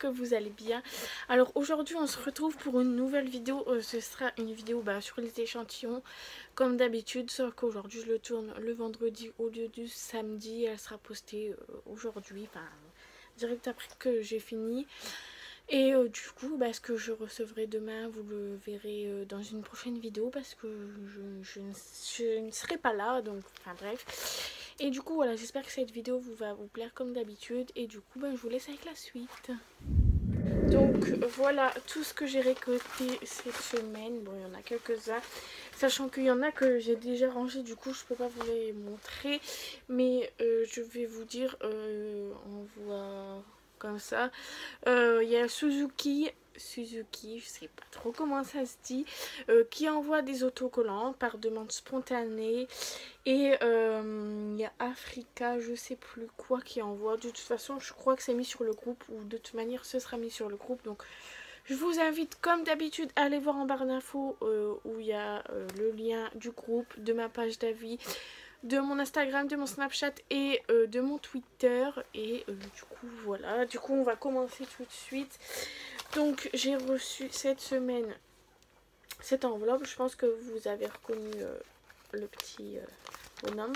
que vous allez bien. Alors aujourd'hui on se retrouve pour une nouvelle vidéo, euh, ce sera une vidéo bah, sur les échantillons comme d'habitude, sauf qu'aujourd'hui je le tourne le vendredi au lieu du samedi, elle sera postée euh, aujourd'hui, enfin direct après que j'ai fini. Et euh, du coup, bah, ce que je recevrai demain, vous le verrez dans une prochaine vidéo parce que je, ne, ne, serai pas là, donc enfin bref. Et du coup, voilà, j'espère que cette vidéo vous va vous plaire comme d'habitude. Et du coup, ben, je vous laisse avec la suite. Donc voilà tout ce que j'ai récolté cette semaine. Bon, il y en a quelques-uns. Sachant qu'il y en a que j'ai déjà rangé, du coup, je peux pas vous les montrer. Mais euh, je vais vous dire, euh, on voit comme ça. Euh, il y a Suzuki Suzuki, je sais pas trop comment ça se dit, euh, qui envoie des autocollants par demande spontanée. Et euh, il y a Africa, je sais plus quoi, qui envoie. De toute façon, je crois que c'est mis sur le groupe, ou de toute manière, ce sera mis sur le groupe. Donc, je vous invite, comme d'habitude, à aller voir en barre d'infos euh, où il y a le lien du groupe, de ma page d'avis de mon Instagram, de mon Snapchat et de mon Twitter. Et du coup, voilà. Du coup, on va commencer tout de suite. Donc j'ai reçu cette semaine cette enveloppe. Je pense que vous avez reconnu euh, le petit euh, bonhomme.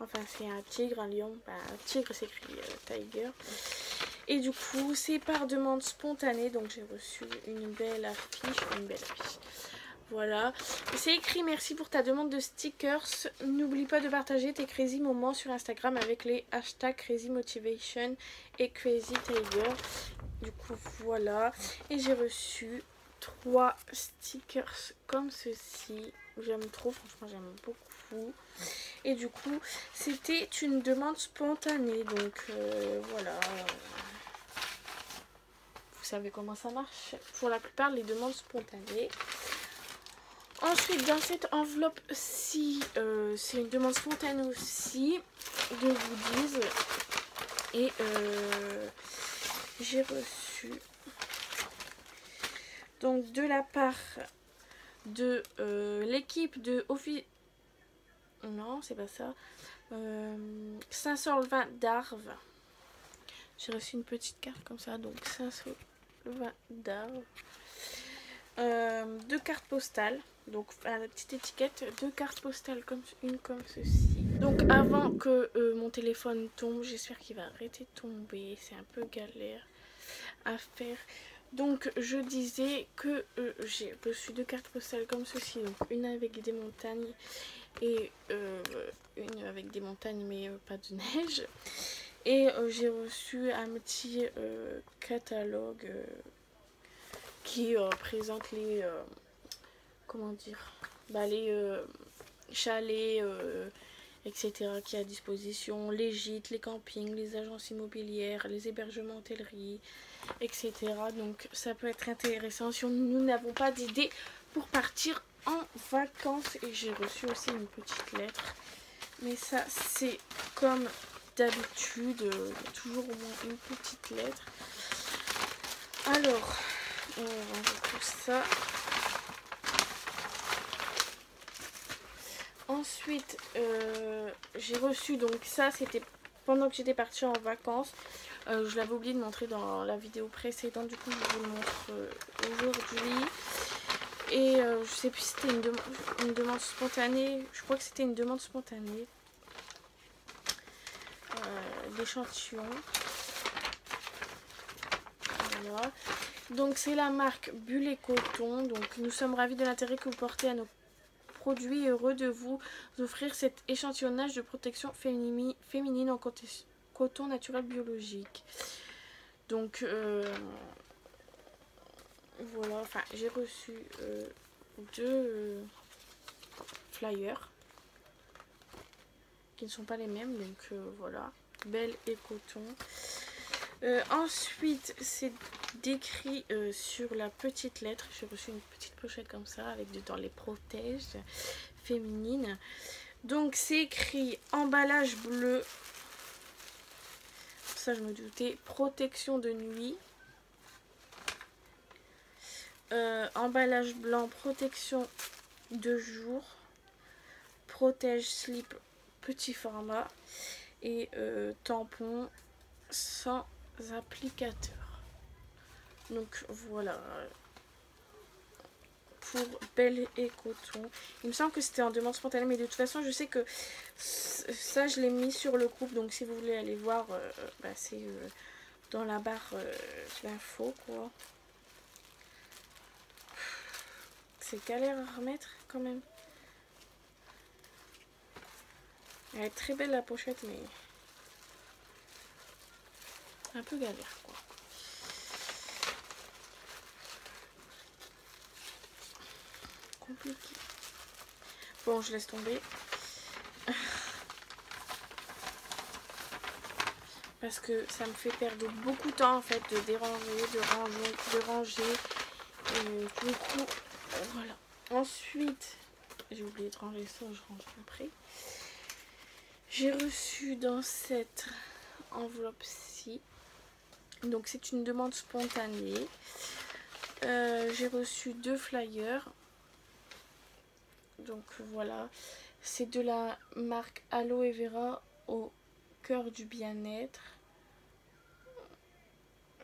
Enfin c'est un tigre, un lion. Bah, un tigre s'écrit euh, tiger. Et du coup c'est par demande spontanée. Donc j'ai reçu une belle affiche. Une belle affiche. Voilà. C'est écrit merci pour ta demande de stickers. N'oublie pas de partager tes crazy moments sur Instagram avec les hashtags crazy motivation et crazy tiger. Du coup, voilà. Et j'ai reçu trois stickers comme ceci. J'aime trop, franchement, j'aime beaucoup. Et du coup, c'était une demande spontanée. Donc, euh, voilà. Vous savez comment ça marche? Pour la plupart, les demandes spontanées. Ensuite, dans cette enveloppe-ci, euh, c'est une demande spontanée aussi de vous Et euh, j'ai reçu donc de la part de euh, l'équipe de Office non c'est pas ça. Euh, Saint-Solvin d'Arve. J'ai reçu une petite carte comme ça donc Saint-Solvin d'Arve. Euh, deux cartes postales donc la petite étiquette deux cartes postales comme une comme ceci donc avant que euh, mon téléphone tombe j'espère qu'il va arrêter de tomber. C'est un peu galère à faire. Donc je disais que euh, j'ai reçu deux cartes postales comme ceci. Donc une avec des montagnes et euh, une avec des montagnes mais pas de neige. Et j'ai reçu un petit catalogue qui présente les comment dire bah, les chalets, etc. qui est à disposition, les gîtes, les campings, les agences immobilières, les hébergements hôtellerie, etc. Donc ça peut être intéressant si nous n'avons pas d'idée pour partir en vacances. Et j'ai reçu aussi une petite lettre. Mais ça c'est comme d'habitude, euh, toujours au moins une petite lettre. Alors, on va tout ça. Ensuite, euh, j'ai reçu, donc ça c'était pendant que j'étais partie en vacances. Euh, je l'avais oublié de montrer dans la vidéo précédente, du coup je vous le montre euh, aujourd'hui. Et je sais plus si c'était une, une, demande spontanée, je crois que c'était une demande spontanée d'échantillon. Voilà. Donc c'est la marque Bulle et Coton. Donc nous sommes ravis de l'intérêt que vous portez à nos heureux de vous offrir cet échantillonnage de protection féminine en coton naturel biologique. Donc, euh, voilà, enfin, j'ai reçu euh, deux euh, flyers qui ne sont pas les mêmes, donc voilà, belle et coton. Euh, ensuite, c'est décrit euh, sur la petite lettre. J'ai reçu une petite pochette comme ça avec dedans les protèges féminines. Donc, c'est écrit emballage bleu. Ça, je me doutais. Protection de nuit. Euh, emballage blanc, protection de jour. Protège slip petit format. Et tampon sans applicateur. Donc voilà. Pour Belle et Coton. Il me semble que c'était en demande spontanée. Mais de toute façon, je sais que ça, je l'ai mis sur le groupe. Donc si vous voulez aller voir, euh, bah, c'est euh, dans la barre l'info quoi. C'est galère à remettre quand même. Elle est très belle la pochette, mais un peu galère quoi. Compliqué. Bon, je laisse tomber. Parce que ça me fait perdre beaucoup de temps en fait de déranger, de ranger, de ranger. Et du coup, voilà. Ensuite, j'ai oublié de ranger ça, je range après. J'ai reçu dans cette enveloppe-ci, donc c'est une demande spontanée. Euh, j'ai reçu deux flyers. Donc voilà, c'est de la marque Aloe Vera au cœur du bien-être.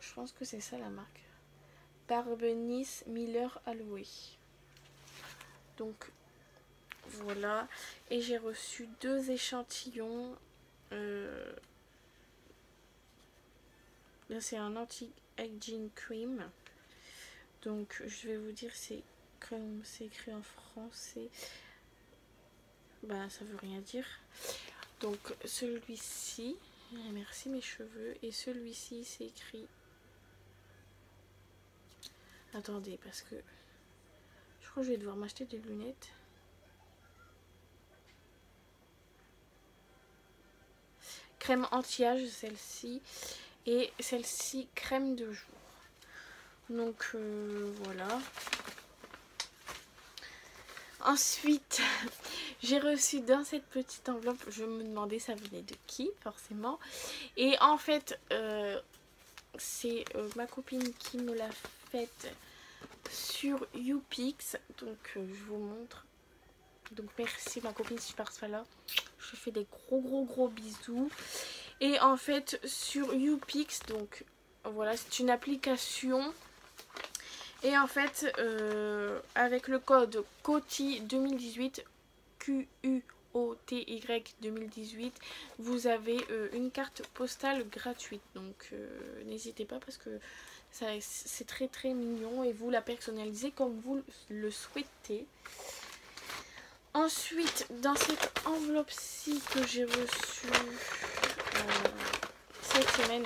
Je pense que c'est ça la marque. Barbe Nice Miller Aloe. Donc voilà. Et j'ai reçu deux échantillons. Euh, c'est un anti-aging cream. Donc je vais vous dire c'est comme c'est écrit en français. Bah ça veut rien dire. Donc celui-ci. Merci mes cheveux. Et celui-ci c'est écrit. Attendez parce que je crois que je vais devoir m'acheter des lunettes. crème anti-âge celle-ci et celle-ci crème de jour. Donc euh, voilà. Ensuite j'ai reçu dans cette petite enveloppe je me demandais ça venait de qui forcément. Et en fait euh, c'est euh, ma copine qui me l'a faite sur YouPix donc je vous montre. Donc merci ma copine ça là. Je fais des gros gros gros bisous. Et en fait sur YouPix, donc voilà, c'est une application. Et en fait, euh, avec le code COTI 2018, Q-U-O-T-Y 2018, vous avez euh, une carte postale gratuite. Donc euh, n'hésitez pas parce que c'est très très mignon et vous la personnalisez comme vous le souhaitez. Ensuite, dans cette enveloppe-ci que j'ai reçue cette semaine,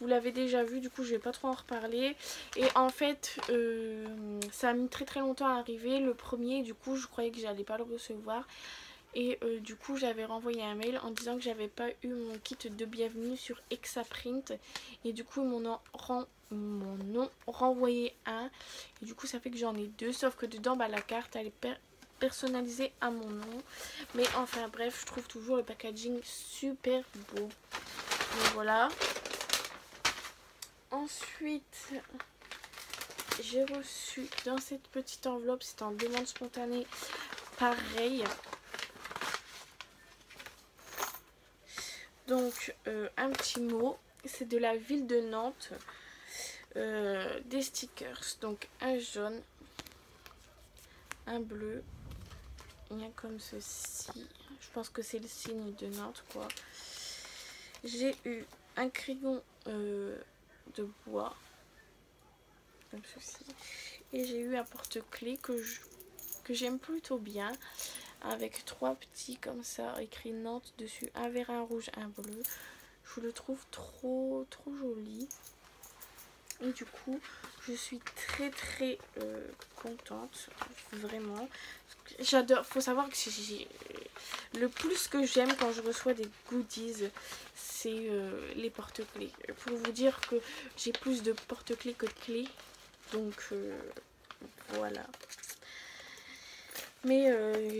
vous, l'avez déjà vu, du coup je vais pas trop en reparler. Et en fait, euh, ça a mis très très longtemps à arriver. Le premier, du coup, je croyais que j'allais pas le recevoir. Et euh, du coup, j'avais renvoyé un mail en disant que j'avais pas eu mon kit de bienvenue sur Exaprint. Et du coup, ils m'en ont, renvoyé un. Et du coup, ça fait que j'en ai deux. Sauf que dedans, bah, la carte, elle est personnalisé à mon nom. Mais enfin bref, je trouve toujours le packaging super beau. Donc voilà. Ensuite, j'ai reçu dans cette petite enveloppe, c'est en demande spontanée, pareil. Donc euh, un petit mot, c'est de la ville de Nantes. Euh, des stickers, donc un jaune, un bleu, comme ceci. Je pense que c'est le signe de Nantes quoi. J'ai eu un crayon euh, de bois. Comme ceci. Et j'ai eu un porte-clés que que j'aime plutôt bien. Avec trois petits comme ça écrit Nantes dessus. Un vert un rouge un bleu. Je le trouve trop trop joli. Et du coup je suis très très euh, contente. Vraiment j'adore faut savoir que le plus que j'aime quand je reçois des goodies c'est euh, les porte-clés. Pour vous dire que j'ai plus de porte-clés que de clés donc euh, voilà. Mais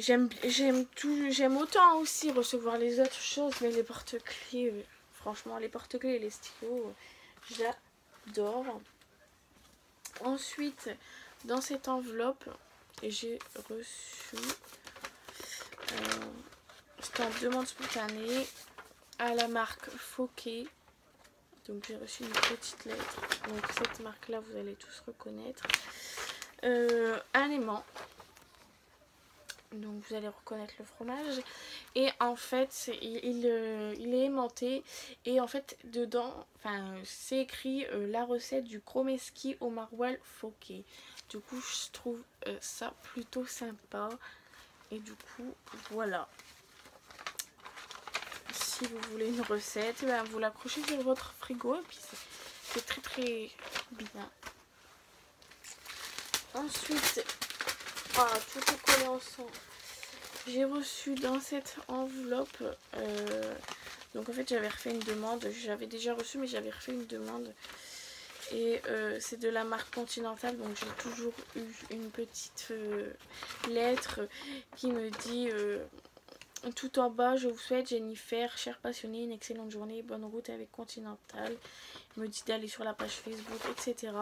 j'aime j'aime tout j'aime autant aussi recevoir les autres choses mais les porte-clés franchement les porte-clés et les stylos j'adore. Ensuite, dans cette enveloppe, j'ai reçu, euh, en demande spontanée, à la marque Fauquet. Donc j'ai reçu une petite lettre. Donc cette marque-là, vous allez tous reconnaître. Euh, un aimant. Donc vous allez reconnaître le fromage. Et en fait, il, euh, il, est aimanté. Et en fait, dedans, c'est écrit euh, la recette du chromeski au maroilles foqué. Du coup, je trouve ça plutôt sympa. Et du coup, voilà si vous voulez une recette, ben, vous l'accrochez sur votre frigo et puis c'est très très bien. Ensuite, tout est collé ensemble. J'ai reçu dans cette enveloppe, euh, donc en fait j'avais refait une demande, j'avais déjà reçu mais j'avais refait une demande. Et euh, c'est de la marque Continental, donc j'ai toujours eu une petite euh, lettre qui me dit tout en bas, je vous souhaite, Jennifer, chère passionnée, une excellente journée, bonne route avec Continental. Il me dit d'aller sur la page Facebook, etc.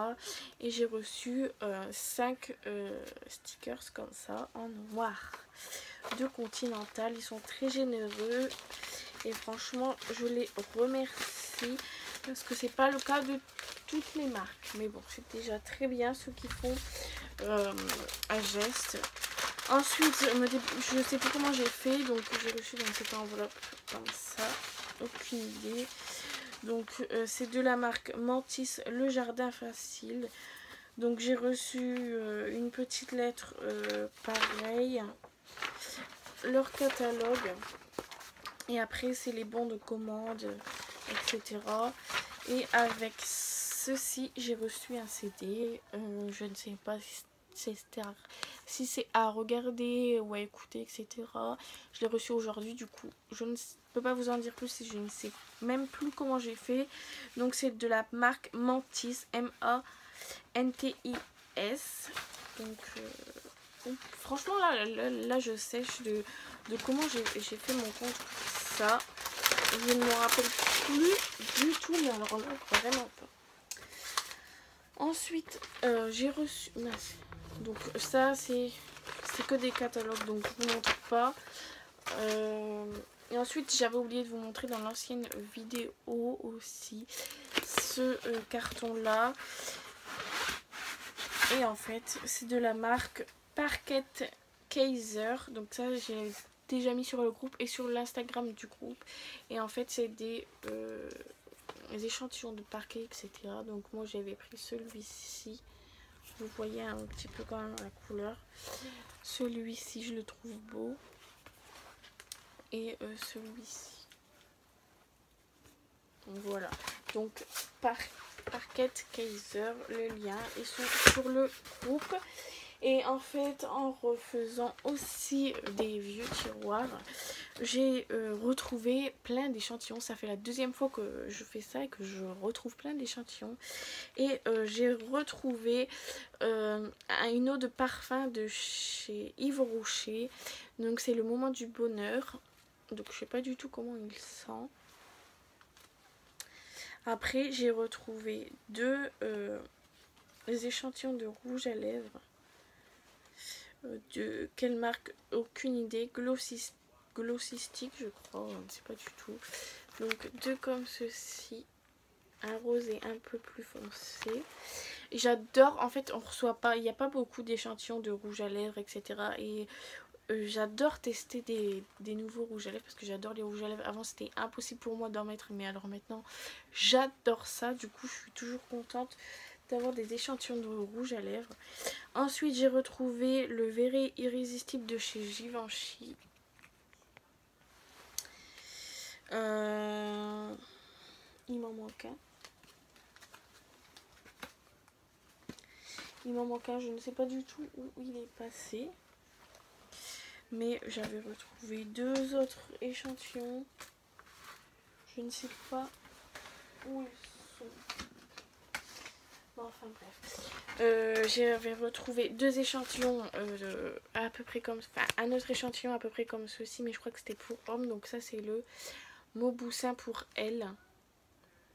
Et j'ai reçu 5 euh, euh, stickers comme ça, en noir, de Continental. Ils sont très généreux. Et franchement, je les remercie. Parce que c'est pas le cas de toutes les marques. Mais bon, c'est déjà très bien ceux qui font euh, un geste. Ensuite, je ne sais plus comment j'ai fait, donc j'ai reçu dans cette enveloppe comme ça, aucune idée. Donc euh, c'est de la marque Mantis Le Jardin Facile. Donc j'ai reçu euh, une petite lettre euh, pareille, leur catalogue, et après c'est les bons de commande, etc. Et avec ceci, j'ai reçu un CD, je ne sais pas si c'est à regarder ou à écouter, etc. Je l'ai reçu aujourd'hui, du coup, je ne peux pas vous en dire plus si je ne sais même plus comment j'ai fait. Donc, c'est de la marque Mantis, M-A-N-T-I-S. Donc, euh, franchement, là, là, je sèche de, comment j'ai fait mon compte ça. Je ne me rappelle plus du tout, mais alors là, vraiment pas. Ensuite, euh, j'ai reçu... Donc ça c'est que des catalogues donc je vous montre pas. Euh, et ensuite j'avais oublié de vous montrer dans l'ancienne vidéo aussi ce euh, carton là. Et en fait c'est de la marque Parquet Kaiser. Donc ça j'ai déjà mis sur le groupe et sur l'Instagram du groupe. Et en fait c'est des, des échantillons de parquet etc. Donc moi j'avais pris celui-ci. Vous voyez un petit peu quand même la couleur. Celui-ci, je le trouve beau. Et euh, celui-ci. Voilà. Donc, par Parquet Kaiser, le lien. Ils sont sur le groupe. Et en fait, en refaisant aussi des vieux tiroirs, j'ai euh, retrouvé plein d'échantillons. Ça fait la deuxième fois que je fais ça et que je retrouve plein d'échantillons. Et euh, j'ai retrouvé euh, une eau de parfum de chez Yves Rocher. Donc c'est le moment du bonheur. Donc je sais pas du tout comment il sent. Après j'ai retrouvé deux échantillons de rouge à lèvres de quelle marque? Aucune idée. Glossistic, je crois, je ne sais pas du tout. Donc deux comme ceci, un rose et un peu plus foncé. J'adore, en fait on reçoit pas, il n'y a pas beaucoup d'échantillons de rouge à lèvres, etc. Et euh, j'adore tester des, nouveaux rouges à lèvres parce que j'adore les rouges à lèvres. Avant c'était impossible pour moi d'en mettre, mais alors maintenant j'adore ça. Du coup je suis toujours contente d'avoir des échantillons de rouge à lèvres. Ensuite, j'ai retrouvé le verre irrésistible de chez Givenchy. Euh, il m'en manque un. Il m'en manque un, je ne sais pas du tout où il est passé. Mais j'avais retrouvé deux autres échantillons. Je ne sais pas où ils enfin bref. Euh, J'avais retrouvé deux échantillons euh, à peu près comme... Enfin, un autre échantillon à peu près comme ceci, mais je crois que c'était pour homme. Donc ça, c'est le Mauboussin pour elle.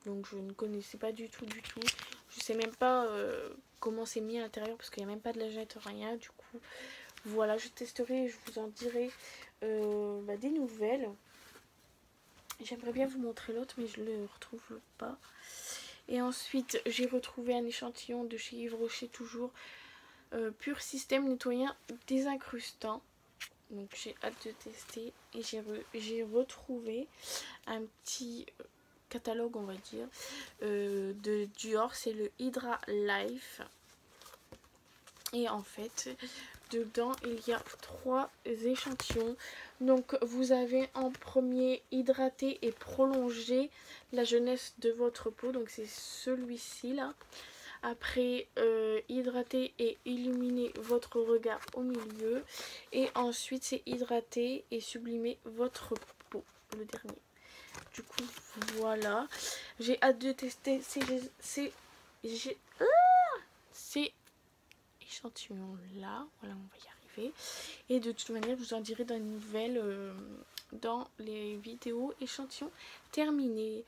Donc je ne connaissais pas du tout, du tout. Je sais même pas euh, comment c'est mis à l'intérieur parce qu'il n'y a même pas de la jette, rien. Du coup, voilà, je testerai et je vous en dirai bah, des nouvelles. J'aimerais bien vous montrer l'autre, mais je le retrouve pas. Et ensuite, j'ai retrouvé un échantillon de chez Yves Rocher, toujours euh, pur système nettoyant désincrustant. Donc j'ai hâte de tester. Et j'ai retrouvé un petit euh, catalogue, on va dire, euh, de Dior. C'est le Hydra Life. Et en fait, dedans, il y a trois échantillons. Donc, vous avez en premier hydraté et prolongé la jeunesse de votre peau. Donc, c'est celui-ci là. Après, euh, hydrater et illuminer votre regard au milieu. Et ensuite, c'est hydrater et sublimer votre peau, le dernier. Du coup, voilà. J'ai hâte de tester ces, ah, ces échantillons là. Voilà, on va y arriver. Et de toute manière, je vous en dirai dans une nouvelle... Euh, dans les vidéos échantillons terminées.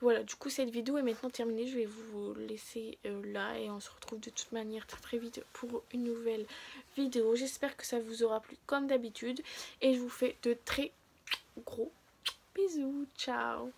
Voilà, du coup cette vidéo est maintenant terminée. Je vais vous laisser euh, là et on se retrouve de toute manière très très vite pour une nouvelle vidéo. J'espère que ça vous aura plu comme d'habitude et je vous fais de très gros bisous. Ciao